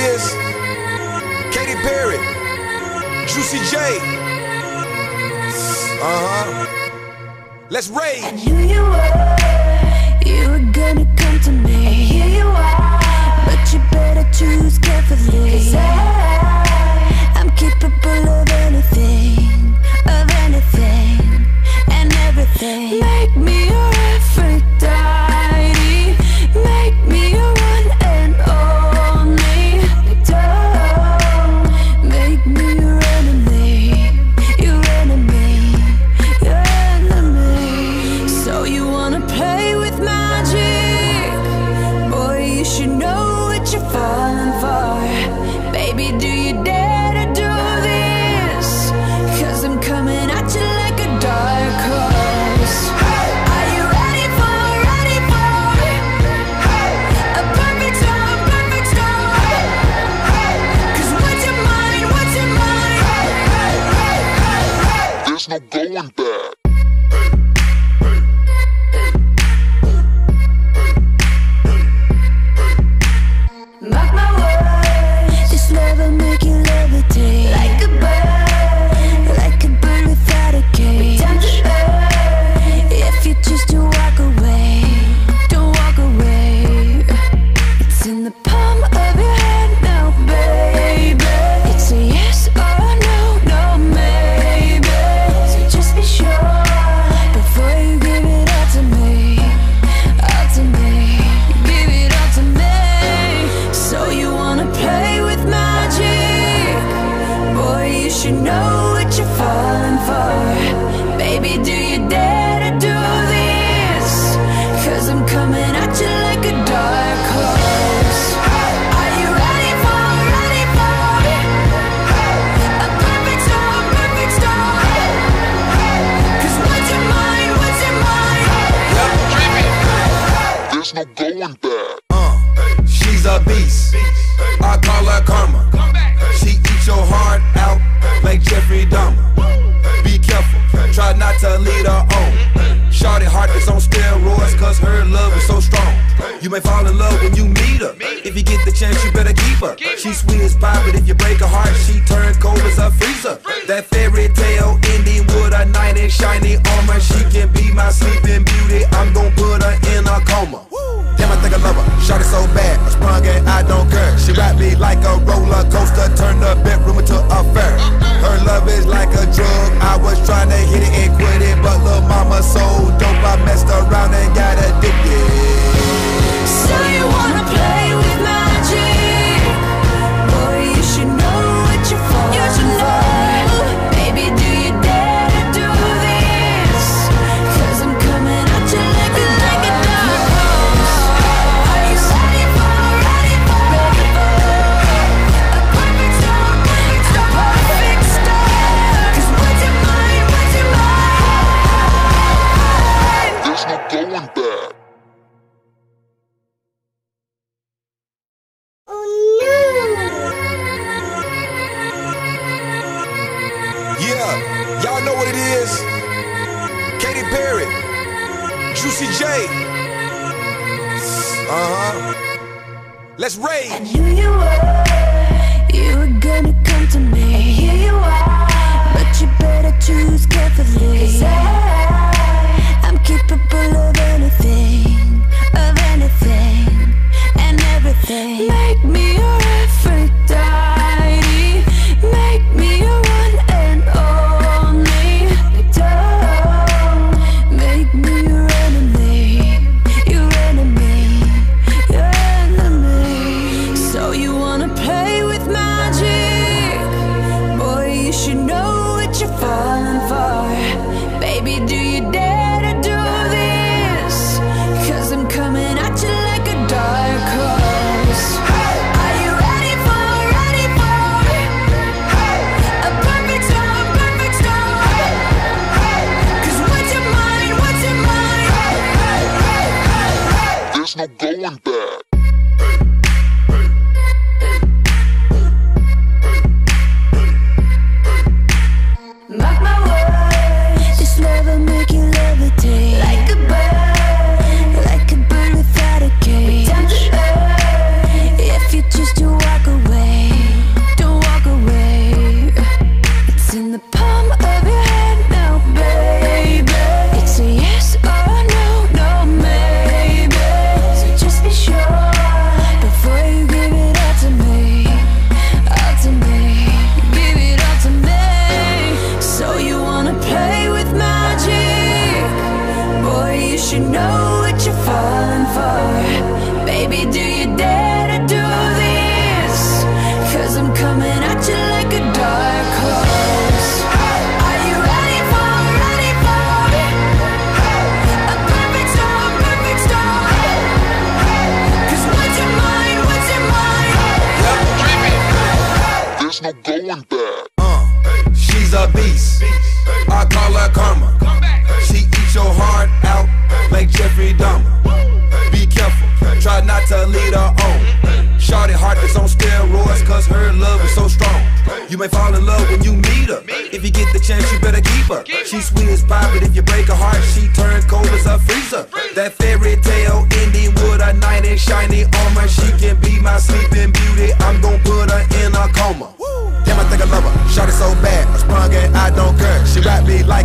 is? Katy Perry, Juicy J. Uh huh. Let's rage. you were, you were gonna come to me. And here you are, but you better choose carefully. 'Cause I, you know what you're falling for. Baby, do you dare to do this? Cause I'm coming at you like a dark horse. Are you ready Mark my beast. I call her karma. She eats your heart out like Jeffrey Dahmer. Be careful, try not to lead her on. Shorty heart is on steroids, cause her love is so strong. You may fall in love when you meet her. If you get the chance, you better keep her. She's sweet as pie, but if you break her heart, she turns cold as a freezer. That fairy tale ending with a knight in shiny armor. She can be my sleeping beauty. I'm gonna put her in a coma. Damn, I think I love her. Shot it so bad, I sprung and I don't care. She ride me like a roller coaster, turn the bedroom into a fair. Her love is like a drug. I was trying to hit it and quit it, but little mama so dope. I messed around and got addicted. Y'all know what it is. Katy Perry, Juicy J. Uh huh. Let's I knew you were, you were gonna come to me. And here you are, but you better choose carefully. 'Cause I, I'm capable of anything, baby, do you dare? There's no going back. Uh, she's a beast. I call her karma. She eats your heart out like Jeffrey Dahmer. Be careful, try not to lead her on. Shorty heart is on steroids, cause her love is so strong. You may fall in love when you meet her. If you get the chance, you better keep her. She's sweet as pie, but if you break her heart, she turns cold as a freezer. That fairy tale ending with a knight in shiny armor. She can be my Shot it so bad, I sprung and I don't care. She rap me like